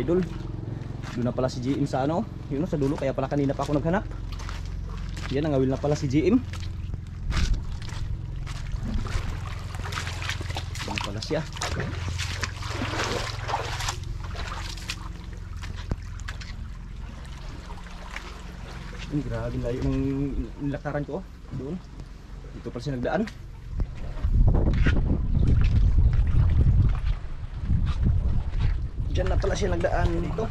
idol. Doon na pala si GM sa ano. Yun sa dulo. Kaya pala kanina pa ako naghanap. Yan, nangawil na pala si GM. Yan pala siya. Grabe layo ng nilakaran ko. oh. Doon. Dito pala siya nagdaan. Diyan na pala siya nagdaan dito.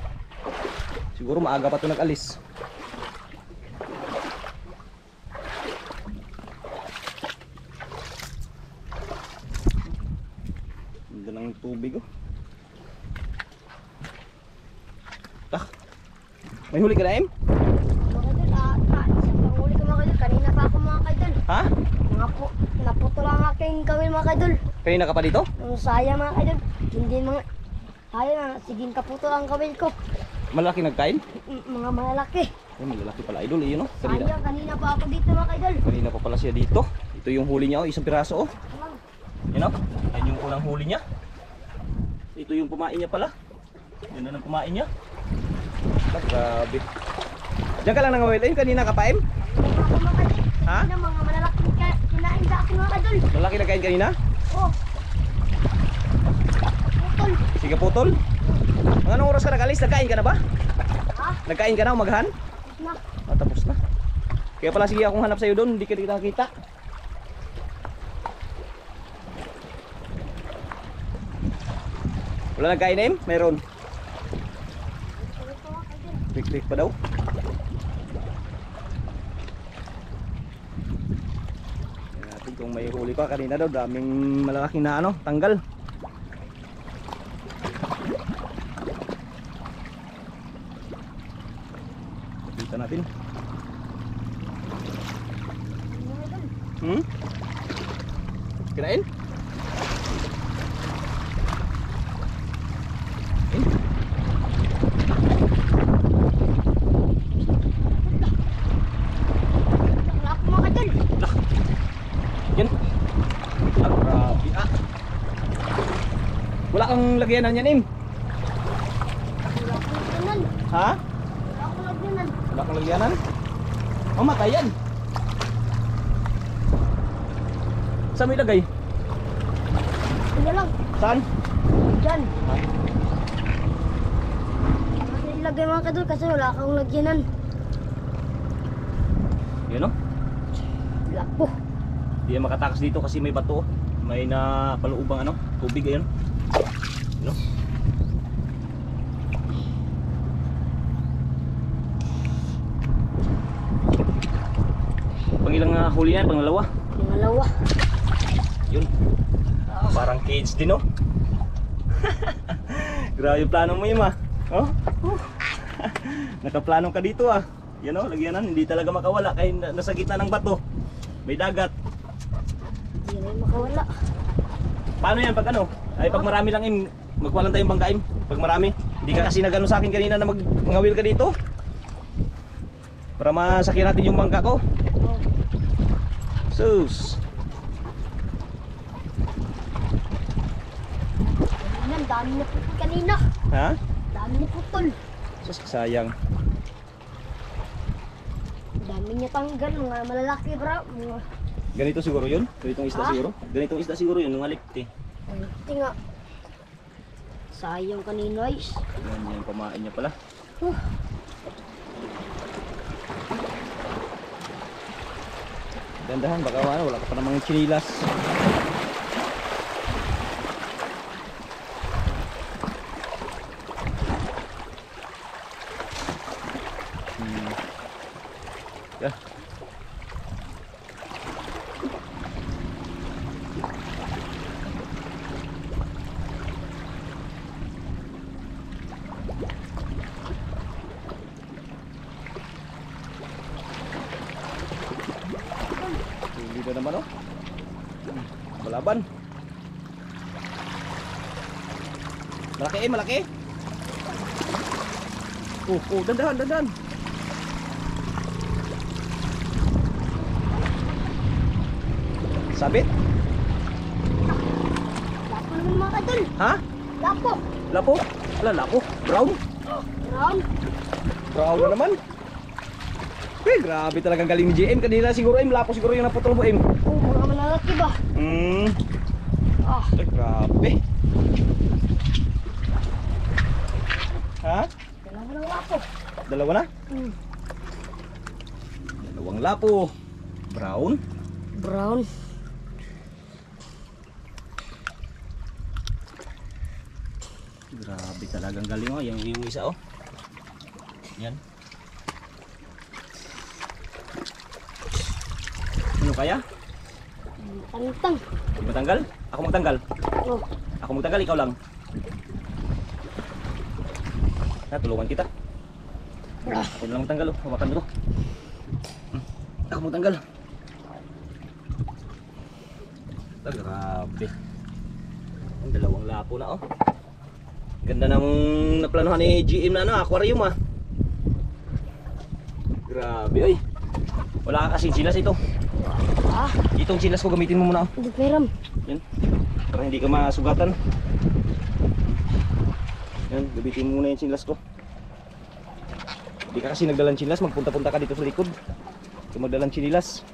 Siguro maaga pa ito nag-alis. Ganda ng tubig oh. Tak. May huli ka na, Em? Ah, ah. Kanina pa ako mga idol. Ha? Mga po, naputo lang aking gawin mga idol. Kanina ka pa dito? Ang sayang mga idol. Hindi mga, na, siging kaputo ang gawin ko. Malaki nagkain? M- mga malalaki. Ay, malalaki pala idol, eh, yun oh. Kanina, Sayang, kanina pa ako dito mga idol. kanina pa pala siya dito. Ito yung huli niya oh, isang piraso oh. Yan oh. Yan yung unang huli niya. Ito yung pumain niya pala. Yan na ang pumain niya. Ah, grabe. Diyan ka lang nangawilain, kanina ka pa em? Ha? Kanina mga malalaki ka- kinain sa akin mga idol. Malaki nagkain kanina? Oh. Putol. Sige putol. Mga anong oras ka nag-alis? Nagkain ka na ba? Ha? Nagkain ka na umagahan? Na. Ah, tapos na. Kaya pala sige akong hanap sa'yo doon, hindi ka dito nakakita. Wala nagkain em? Meron. Quick-quick pa daw. Natin kung may huli pa. Kanina daw, daming malalaking na ano, tanggal. Kita natin. Hmm? Kirain? Wala ako mga idol. Yan. Ah, grabe ah. Wala kang lagyanan yan, Im. Wala akong lagyanan. Ha? Wala akong lagyanan. Wala kang lagyanan? Mamatay yan. Saan mo ilagay? Ano lang. Saan? Diyan. Ilagay mga kadol kasi wala akong lagyanan. Yan o. Lapo. Hindi yan makatakas dito kasi may bato. oh. May na paluubang ano, tubig ayun. Ano? Pangilang uh, huli yan, pangalawa. Pangalawa. Yun. Parang cage din oh. Grabe yung plano mo yun ah. Oh? Nakaplano ka dito ah. Yan oh, lagyanan, hindi talaga makawala kahit na- nasa gitna ng bato. May dagat. Hindi na makawala. Paano yan pag ano? Ay pag marami lang im, magwalan tayong bangka im. Pag marami. Hindi ka kasi nagano sa akin kanina na mag mangawil ka dito. Para masakyan natin yung bangka ko. Oh. Sus. Kanina, ang dami na putol kanina. Ha? Dami na putol. Sus, sayang. Dami niya tanggal. Mga malalaki bro. Ganito siguro yun? Ganitong isda Ha? siguro? Ganitong isda siguro yun, nung alikti. Ito nga. Sayang kanina guys. Yan, yan pamain niya pala. Huh. Dandahan, baka ano, wala ka pa namang chinilas. Naman oh. Balaban. Malaki eh, malaki. Oh, oh, dandahan, dandahan. Sabit? Lapo naman mga idol. Ha? Lapo. Lapo? Ala, lapo. Brown? Brown. Brown na naman. Eh, grabe talagang galing ni JM. Kanina siguro, Im. Lapo siguro yung naputol mo, Im. Oh, mga malalaki ba? Hmm. Ah, Eh, grabe. Ha? dalawa ng lapo. Dalawa na? Hmm. Dalawang lapo. Brown. Brown. Grabe talagang galing oh. Yung, yung isa oh. Yan. Kaya? Tantang. Matanggal? Ako magtanggal. Oh, Ako magtanggal, ikaw lang. Ha, tulungan kita. Ako na lang magtanggal oh. Hawakan to. Hmm. Ako magtanggal. Ah, grabe. Ang dalawang lapo na oh. Ganda ng naplanuhan ni GM na ano, aquarium ah. Grabe oy. Wala ka kasing silas ito. Ah, Itong silas ko gamitin mo muna hindi peram. Yan. Para hindi ka masugatan. Yan, gabitin mo muna yung chilas ko. Hindi ka kasi nagdalang chilas, magpunta-punta ka dito sa likod. Kung magdalang chinilas.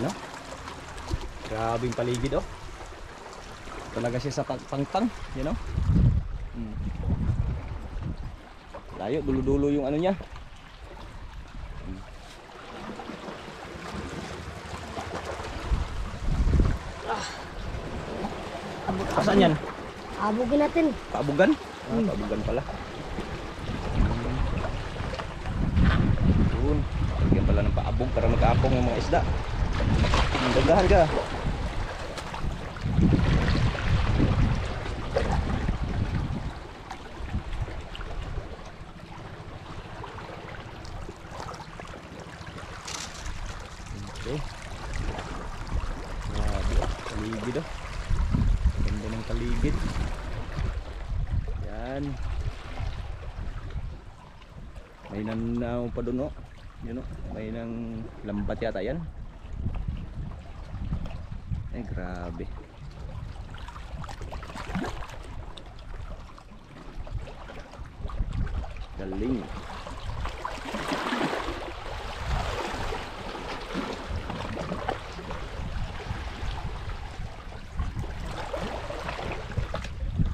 Ano? Grabe yung paligid oh. Talaga siya sa pang- pangtang, you know? Hmm. Layo, dulo-dulo yung ano niya. Saan yan? Abugin natin. Paabugan? Ah, paabugan pala. Yun. Lagyan pala ng paabog para magkaapong yung mga isda. Hmm, Dandahan ka. Okay. Grabe ah. Paligid ah. Ganda paligid. Yan. May nanaw pa doon, oh. Yun, oh. May nang lambat yata yan. Ay, grabe. Galing.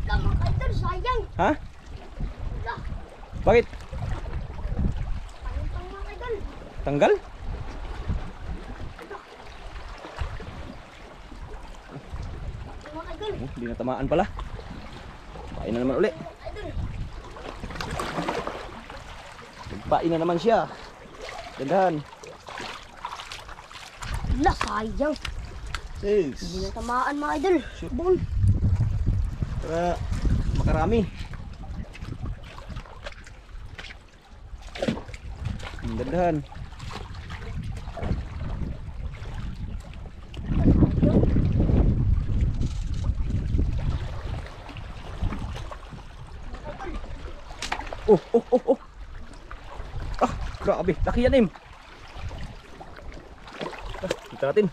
Tama ka idol, sayang. Ha? Wala. Bakit? Tantang mga idol. Tanggal? Oh, Hindi na tamaan pala. Pain na naman uli. Nagpain na naman siya. Gandahan. Wala, sayang. Hindi Six. na tamaan mga idol. Bun. Para makarami. Ang gandahan. Oh, oh, oh, oh. Ah, grabe. Laki yan, Im. Ah, kita natin.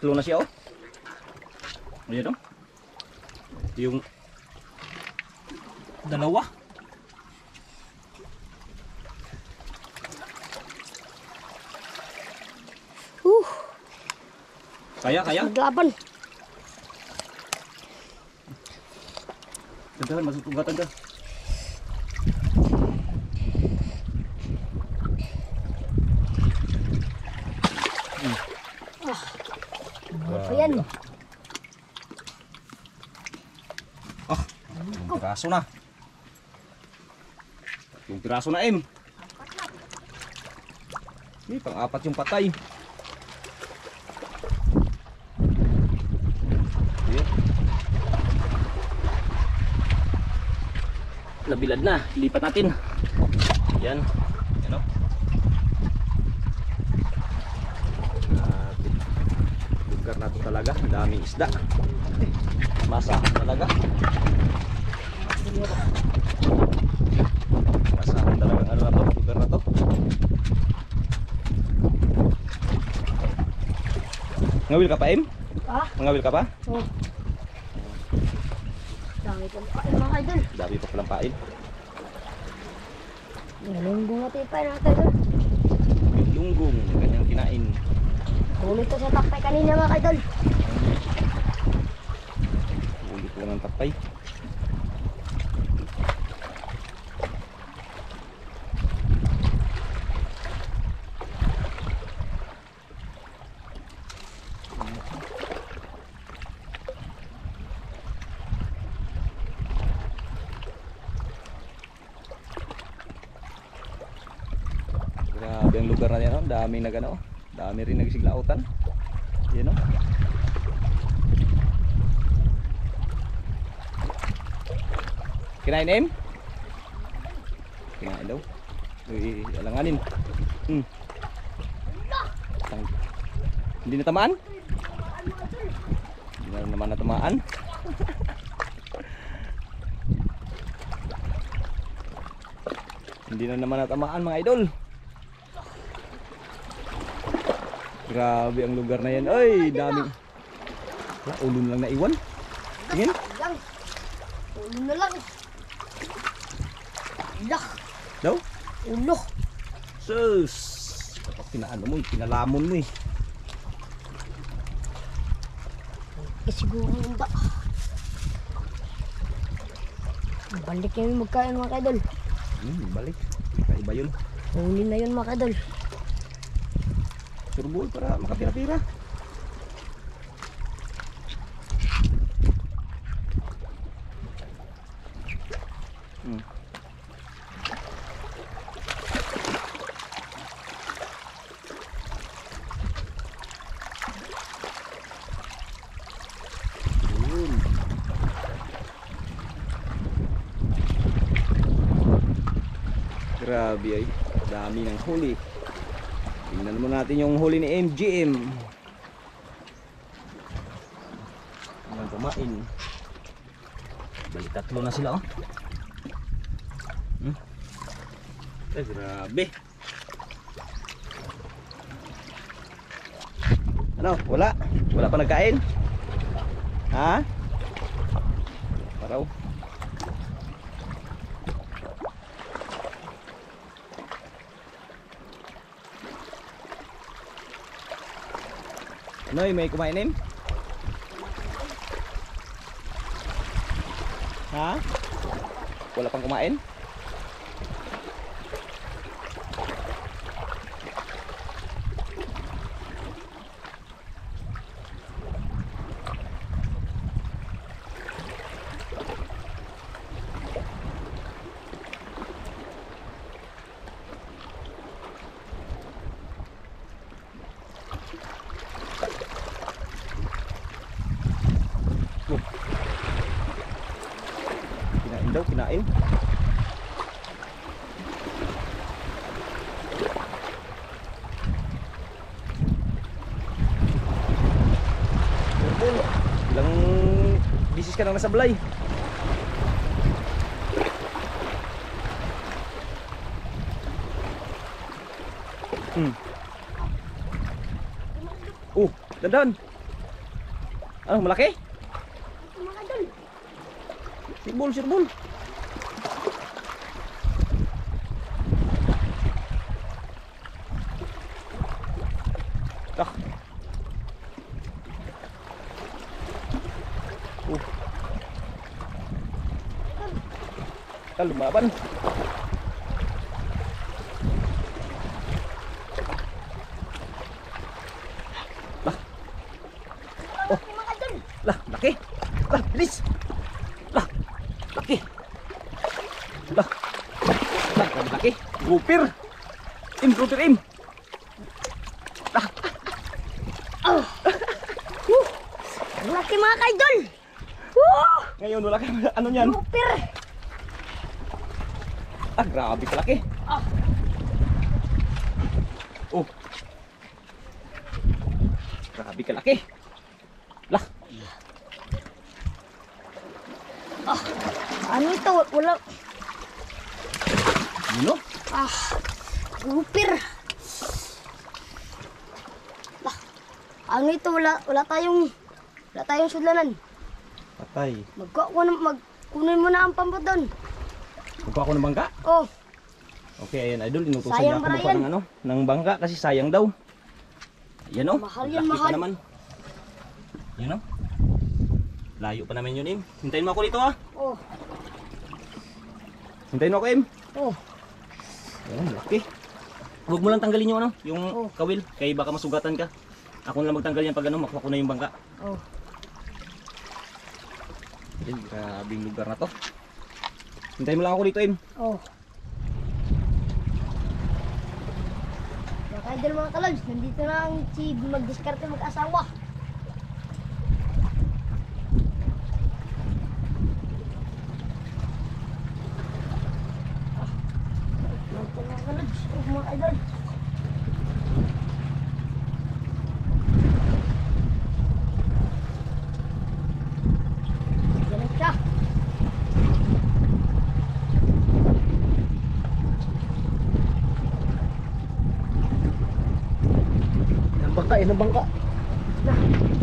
Tatlo na siya oh. Ayan oh. Yung dalawa. Uh. Kaya, kaya. Delapan. Sandal, masuk tunggakan dah. Piraso na. Yung piraso na, M. Eh, pang-apat yung patay. Ayan. Nabilad na. Lipat natin. Yan. Yan o. Grabe. Lugar na to talaga. Daming isda. Masahan talaga. Masahan talaga ano na to. Lugar na to. Ngawil ka pa, Em? Ha? Ngawil ka pa? Oh. Dami kong kain mga idol. Dami pa palang pain. Galing bumati pa mga idol. Lunggong, kanyang kinain. Ulit to sa takpay kanina mga idol. Ulit ko ng tapay. Grabe ang lugar na yan, oh. Daming nag ano, dami rin nagsiglautan. Yan oh. Kinain em? Kinain daw. Uy, alanganin. Hmm. Hindi na tamaan? Hindi na naman natamaan. Hindi na naman natamaan mga idol. Grabe ang lugar na yan. Ay, daming. Wala, ulo lang naiwan. Tingin. Ulo na lang. Lah. Daw. Ulo. Sus! Kapag pinaano mo, eh, pinalamon mo eh. Eh siguro hindi. Balik kami magkain mga idol. Hmm, balik. Iba yun. Huli na yun mga idol. Surbol para makapira-pira. Hmm. Grabe ay. Dami ng huli. Natin yung huli ni MGM. Ayan, kumain. Balik tatlo na sila oh. Hmm? Eh, grabe. Ano? Wala? Wala pa nagkain? Ha? Paraw. Ano may kumainin? Ha? Wala pang kumain? Daw, kinain. Ilang bisis ka nang nasablay. Hmm. Oh, dandan. Ano, malaki? Sirbol, sirbol. Lumaban. Grabe kalaki. Ah. Oh. Grabe kalaki. Lah, Ano ito? Wala. yun o. Ah. Super. Ah. Ano ito? Wala, wala tayong wala tayong sudlanan. Patay. Magkukunin mag kunin mo na ang pambot doon. Magkuha ako ng bangka. Oh, Okay, ayan idol, inutusan Sayang niya ako ng ano, ng bangka kasi sayang daw. Ayan o. Mahal yan, mahal. Naman. Ayan o. Layo pa namin yun, Im. Hintayin mo ako dito, ha. oh, Hintayin mo ako, Im. oh. Ayan, laki. Huwag mo lang tanggalin yung ano, yung Oh. kawil. Kaya baka masugatan ka. Ako na lang magtanggal yan pag ano, makuha ko na yung bangka. Oh. Ayan, grabing lugar na to. Hintayin mo lang ako dito, Im. Oh. Idol mga kalabs, nandito na ang si magdiskarte mag-asawa. Nandito mga kalabs, mga idol. Yan na siya. Ang bangka, yan ang bangka. Bangka.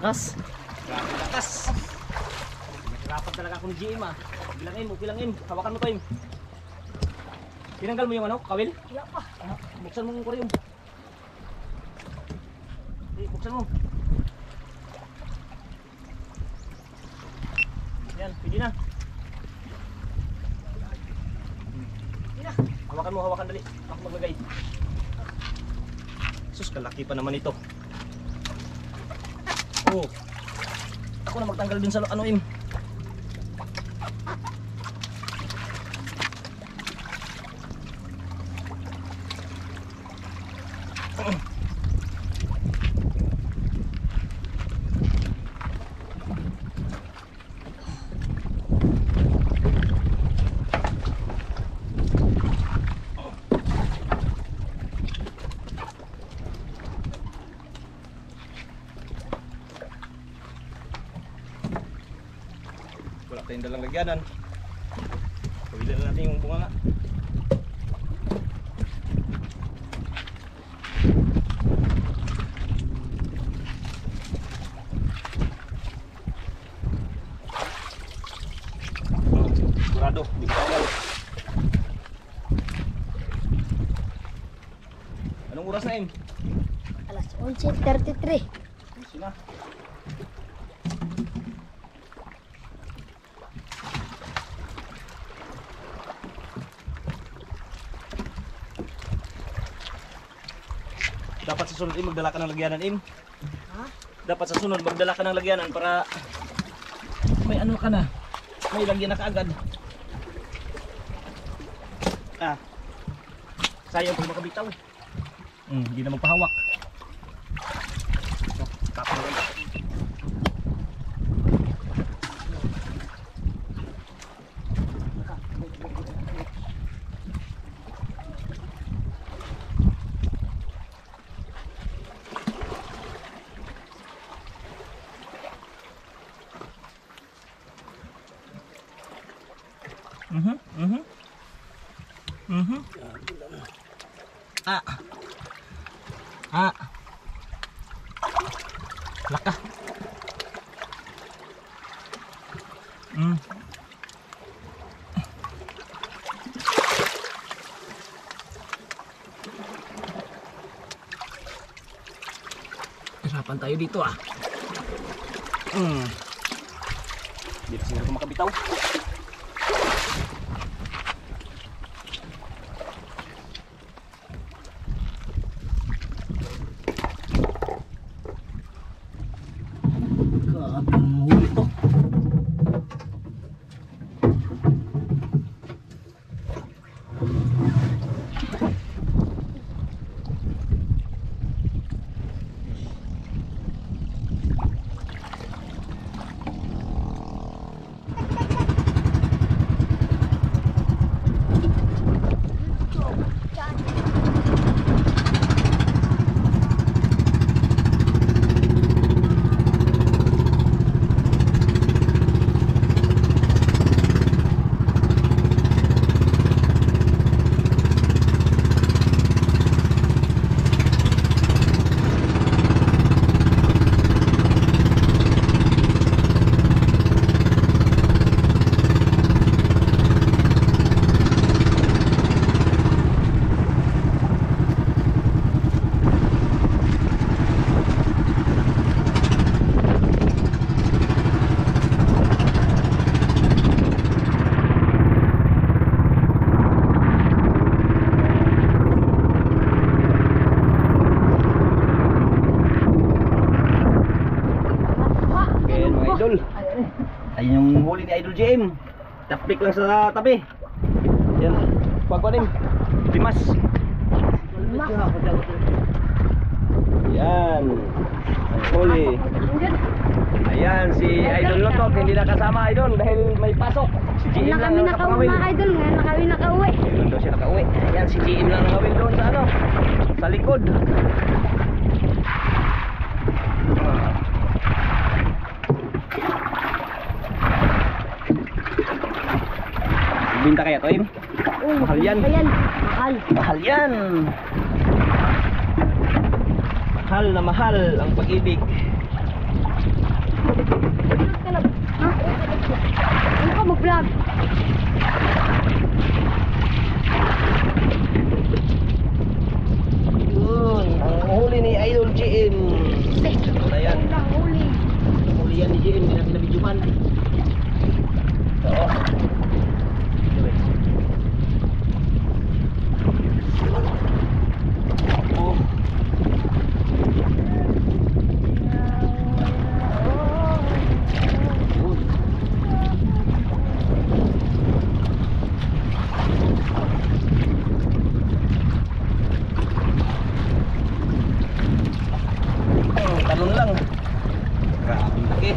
Lakas. Grabe lakas. Nahirapan talaga ako ni GM ah. Bilangin mo, bilangin. Hawakan mo to, Im. Tinanggal mo yung ano, kawil? Wala pa. Ah, buksan mo yung kuryong. Eh, buksan mo. Yan, pwede na. Pwede na. Hawakan mo, hawakan dali. Ako maglagay. Sus, kalaki pa naman ito. Oh. Ako na magtanggal dun sa ano, Im. Wala tayong dalang lagyanan. Pawilan na natin yung bunga nga. Oh, Sigurado, di ko tawag. Anong oras na, Em? Alas 11.33. Gusto na. Dapat sa sunod, Im, magdala ka ng lagyanan, Im. Ha? Dapat sa sunod, magdala ka ng lagyanan para may ano ka na. May lagyan na kaagad. tayo pag makabitaw. Hmm, hindi na magpahawak. Mm-hmm, mm-hmm, mm-hmm. Ah. Ah. Laka. Mm. Hirapan tayo dito ah. Mm. Hindi kasi ako makabitaw. Grabe ang huli to. Ayan mga idol. Ayun yung JM. Tapik lang sa tabi. Yan. Pagkuhanin. Limas. Yan. Huli. Ayan si Idol Lotot. Hindi nakasama Idol dahil may pasok. Si Ngayon GM lang kami nakauwi mga idol. Ngayon na kami nakauwi. Doon daw siya nakauwi. Ayan si GM lang nakawil doon sa ano. Sa likod. Binta kaya to, Im? Oh, Mahal yan. Mahal. Mahal yan. Mahal na mahal ang pag-ibig. Ha? Ano ka mag-vlog? Yun, ang huli ni Idol GM. Ito na yan. Ang huli. Huli yan ni GM, hindi natin nabidyohan. Oo. Oh. Yun. Oh, talon lang. Grabe laki.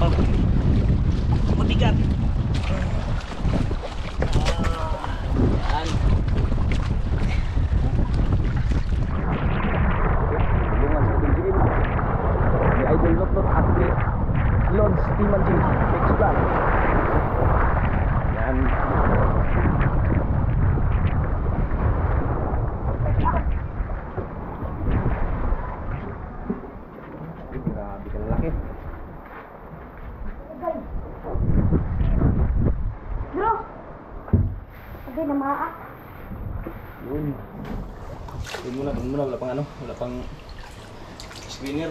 Oh. Mabigat. Ah. Yan. Tulungan sa ating dilim. Ni Idol Lotlot at ni Lord Steaman G. Mix Vlog. Yan. Grabe ka laki. Bro. Sabi na maa. Yun. Yun muna, yun muna. Wala pang ano, wala pang screener.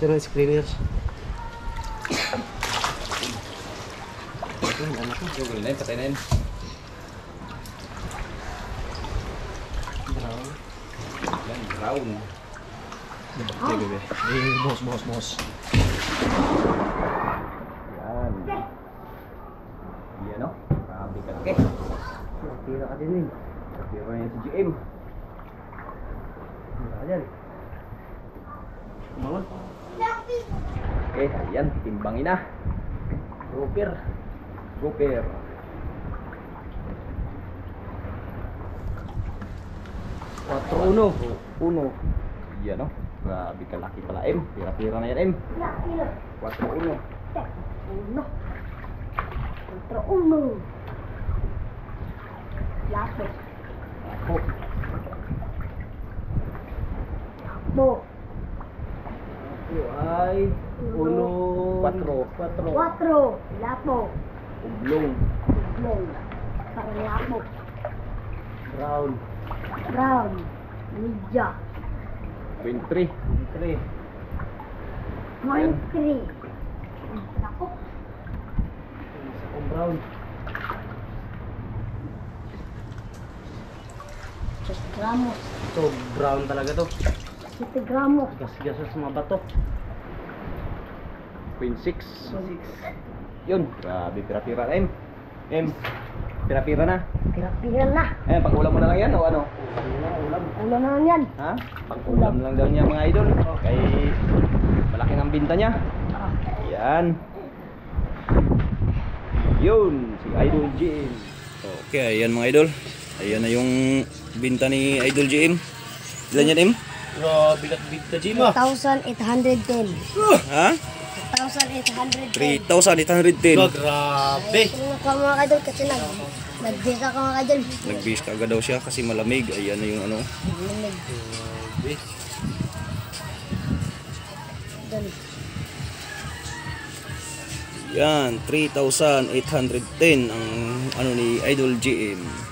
Sino yung screeners? Ito, anak ko. Ito, na yun, patay na yun. Brown. Yan, brown. Okay, bebe. Eh, boss, boss, boss. Yan. Yan, no? Grabe ka laki. Tira ka din eh. Pero yan si GM. Tira ka dyan. Bangon. Okay, ayan, timbangin na. Grouper. Grouper. Quatro uno. Uno. Yan no. Grabe kalaki pala M. Pira-pira na yan M. Quatro uno. Uno. Patro uno. Lapis. Po. Bo. Ito ay ulo 4. 4. Quatro. Lapo. Ublong. Long. Parang lapo. Brown. Brown. Media. 23. 23. Point three. Ako. Sakong brown. Just gramos. Ito, brown talaga to. Siti gramos. Gas-gas sa mga bato. 26. Yun. Grabe, pira-pira na, M. M. Pira-pira na. Pira-pira na. Eh, pag-ulam mo na lang yan o ano? Ulan na yan. Ha? Pag-ulam lang daw niya mga idol. Kay malaki ang binta niya. Ah. Yan. Yun, si Idol GM. Okay, ayan mga idol. Ayan na yung binta ni Idol GM. Ilan yan, M? Grabe kat bigta, Jima. 1,810. Ha? 1,810. 3,810. Grabe. Ko mga kadol kasi nag nag-visa ka mga kadol. Nag-base ka agad daw siya kasi malamig. Ayan na yung ano. Lamig. Dun. Yan, 3,810 ang ano ni Idol GM.